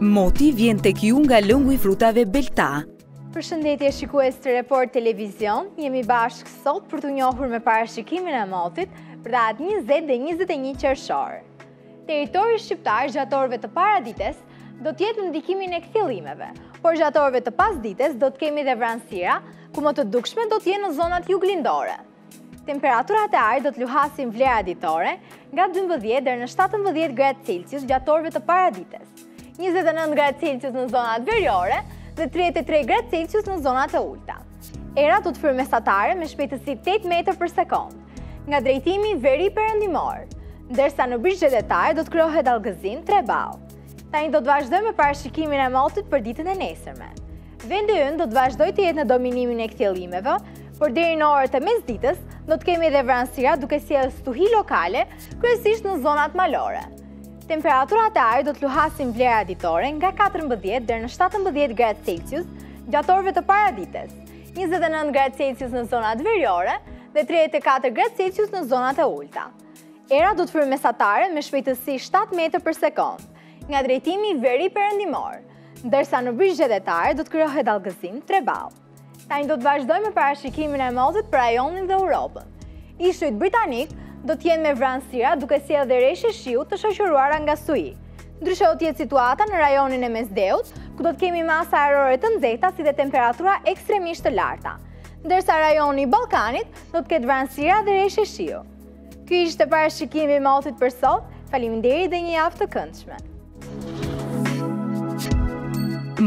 Moti vjen tek ju nga lëngu i frutave Belta. Përshëndetje shikues të Report Televizion, jemi bashkë sot për t'u njohur me parashikimin e motit për datë 20 dhe 21 qershor. Territori shqiptar gjatë orëve të paradites do të jetë në ndikimin e kthjellimeve, por gjatë orëve të pasdites do të kemi dhe vranësira, ku më të dukshme do të jenë në zonat juglindore. Temperaturat e ajrit do të luhaten në vlera ditore nga 12 deri në 17 gradë Celsius gjatë orëve të paradites. 29 gradë Celsius në zonat veriore dhe 33 gradë Celsius në zonat e ulta. Era do të fryjë mesatare me shpejtësi 8 metër për sekondë, nga drejtimi veriperëndimor, ndërsa në brigjet detare do të krijohet dalgëzim 3 ballë. Tani do të vazhdojmë me parashikimin e motit për ditën e nesërme. Vendi ynë do të vazhdojë të jetë në dominimin e kthjellimeve, por deri në orët e mesditës do të kemi edhe vranësira duke sjellë stuhi lokale, kryesisht në zonat malore. Temperaturat e ajrit do të luhaten në vlera ditore nga 14 deri në 17 gradë Celsius gjatë orëve të paradites, 29 gradë Celsius në zonat veriore dhe 34 gradë Celsius në zonat e ulta. Era do të fryjë mesatare me shpejtësi 7 metër për sekondë, nga drejtimi veriperëndimor. Ndërsa në brigjet detare do të krijohet dalgëzim tre ballë. Tani do të vazhdojmë me parashikimin e motit për rajonin dhe Europën. Ishujt Britanikë do të jenë me vranësira duke sjellë dhe reshje shiu të shoqëruara nga stuhi. Ndryshe do të jetë situata në rajonin e Mesdheut, ku do të kemi masa ajrore të nxehta si dhe temperatura ekstremisht të larta. Ndërsa rajoni i Ballkanit do të ketë vranësira dhe reshje shiu. Ky ishte parashikimi i motit për sot. Faleminderit dhe një javë të këndshme.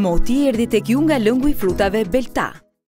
Moti erdhi tek ju nga lëngu i frutave Belta.